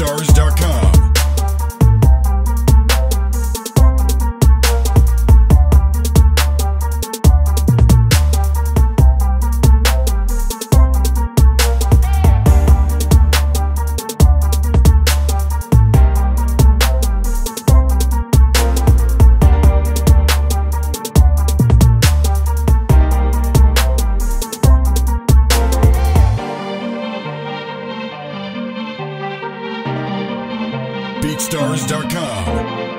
BeatStars.com. Stars.com.